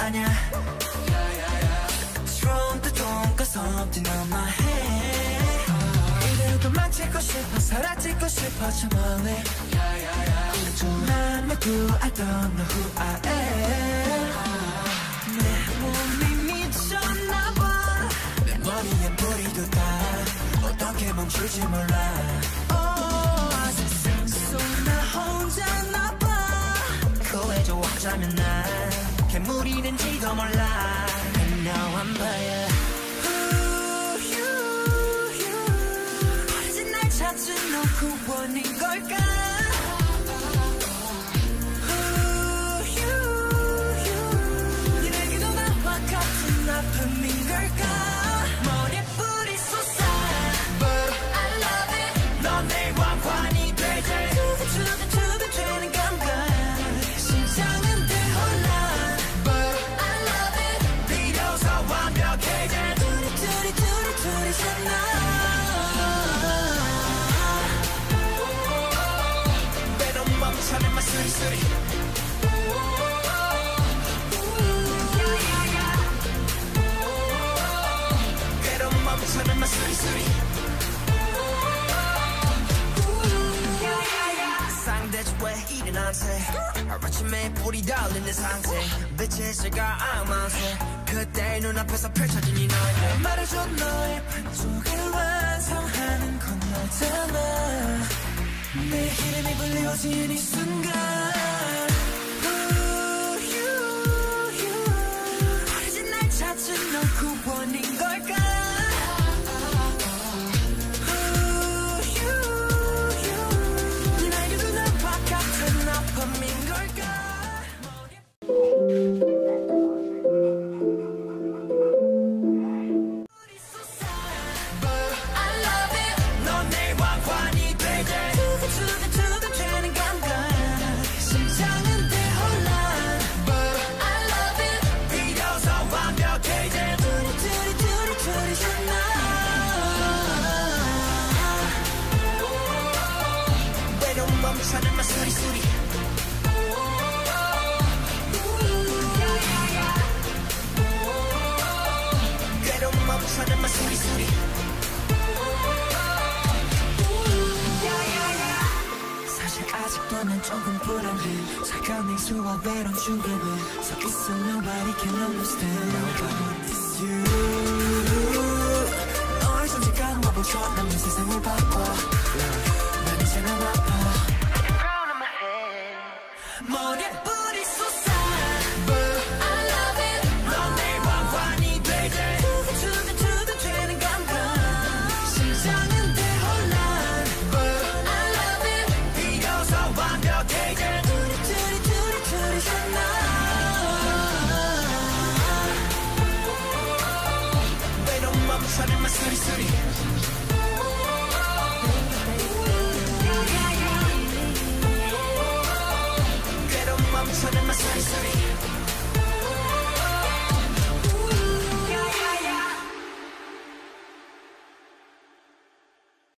아냐 Strong the got something on my head 이래도 망치고 싶어 사라지고 싶어 저 멀리 난 모두 I don't who I am 내 몸이 미쳤나봐 내 머리에 뿌리도 다 어떻게 멈출지 몰라 좋아하자면 난 괴물이 된지도 몰라 하루아침에 불이 달리는 상태. 빛의 시가 악마세 그때 눈앞에서 펼쳐진 이 너의 말해줘 너의 반쪽을 완성하는 건 너잖아. 내 이름이 불려진 이 순간 사실 아직도 난 조금 불안해. 차가운 냉수와 외로운 중간에 서 있어. Nobody can understand 괴로